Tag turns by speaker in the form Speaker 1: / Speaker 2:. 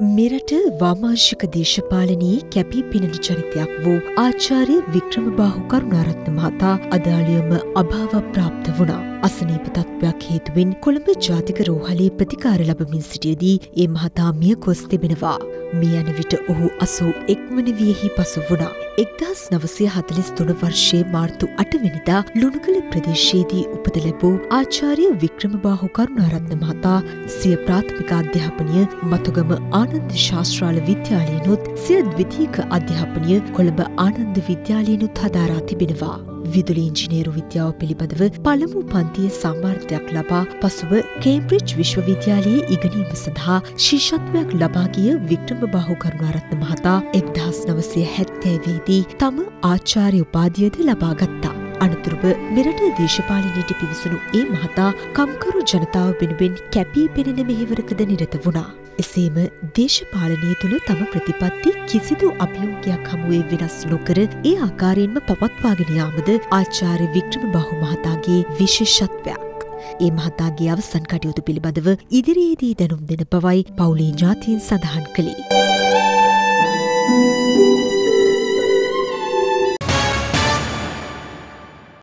Speaker 1: මෙරට වාමාංශික දේශපාලනයේ කැපී පෙනෙන චරිතයක් වූ ආචාරය වික්‍රම බාහු කරුණාරත්න මහතා අදාළියම අභාව ප්‍රාප්ත වුණා. අසනීප තත්ත්වයක් හේතුවෙන් කොළඹ ජාතික රෝහලේ ප්‍රතිකාර ලබමින් සිටියදී ඒ මහතා මිය කොස් තිබෙනවා. මේ යන විට ඔහු අසූ එක්වන වියෙහි පසු වුණා. එක්දස් නවසය හතලිස් තුන වර්ෂයේ මාර්තු අටවැනිදා ලුණුකල ප්‍රදේශයේදී උපද ලැබූ ආචාරය වික්‍රමබාහු කරුණාරත්න මහතා සිය ප්‍රාථමික අධ්‍යාපනය මතුගම ආනන්ද ශාස්ත්‍රාල විද්‍යාලයනුත් සිය ද්විතීක අධ්‍යාපනය කොළඹ ආනන්ද විද්‍යාලයනුත් හදාරා තිබෙනවා. විදුලි ඉංජිනේරු විද්‍යාව පිළිබඳව පළමු පන්තිය සම්මාර්ථයක් ලබා පසුව කේම්බ්‍රිජ් විශ්වවිද්‍යාලයේ ඉගනීම සඳහා ශිෂත්වයක් ලබාගිය වික්‍රම බාහු කරුණාරත්න මහතා එක්දහස් නවසය හැත්තෑවේදී තම ආචාරය උපාධියද ලබාගත්තා. අනතුරුව මෙරට දේශපාලනයට පිවිසුණු ඒ මහතා කම්කරු ජනතාව වෙනුවෙන් කැපී පෙනෙන මෙහෙවරකද නිරත වුණා. එසේම දේශපාලනය තුළ තම ප්‍රතිපත්ති කිසිදු අභියෝගයක් හමුවේ වෙනස් නොකර ඒ ආකාරයෙන්ම පවත්වාගෙන යාමද ආචාර්ය වික්‍රම බහු මහතාගේ විශේෂත්වයක්. ඒ මහතාගේ අවසන් කටයුතු පිළිබඳව ඉදිරියේදී දැනුම් දෙන බවයි පවුලේ ඥාතීන් සඳහන් කළේ.